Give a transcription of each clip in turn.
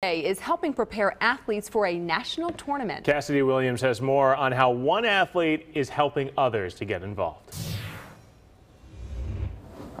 is helping prepare athletes for a national tournament. Cassidy Williams has more on how one athlete is helping others to get involved.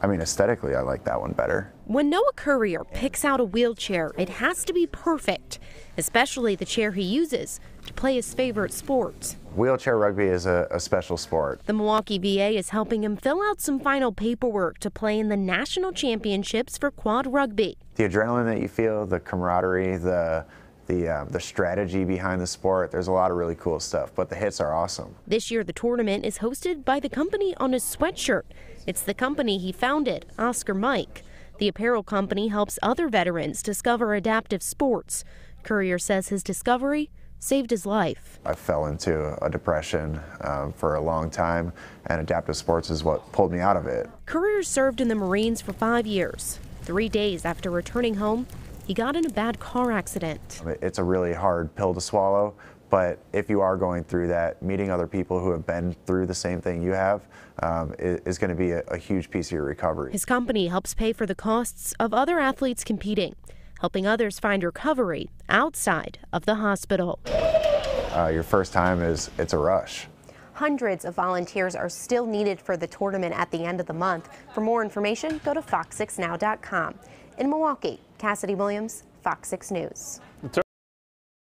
I mean, aesthetically, I like that one better. When Noah Currier picks out a wheelchair, it has to be perfect, especially the chair he uses to play his favorite sport. Wheelchair rugby is a, a, special sport. The Milwaukee VA is helping him fill out some final paperwork to play in the national championships for quad rugby. The adrenaline that you feel, the camaraderie, the the, uh, the strategy behind the sport. There's a lot of really cool stuff, but the hits are awesome. This year, the tournament is hosted by the company on his sweatshirt. It's the company he founded, Oscar Mike. The apparel company helps other veterans discover adaptive sports. Currier says his discovery saved his life. I fell into a depression um, for a long time, and adaptive sports is what pulled me out of it. Currier served in the Marines for five years. Three days after returning home, he got in a bad car accident. It's a really hard pill to swallow, but if you are going through that, meeting other people who have been through the same thing you have um, is, is going to be a, a huge piece of your recovery. His company helps pay for the costs of other athletes competing, helping others find recovery outside of the hospital. Uh, your first time is it's a rush. Hundreds of volunteers are still needed for the tournament at the end of the month. For more information, go to fox6now.com. In Milwaukee, Cassidy Williams, Fox 6 News.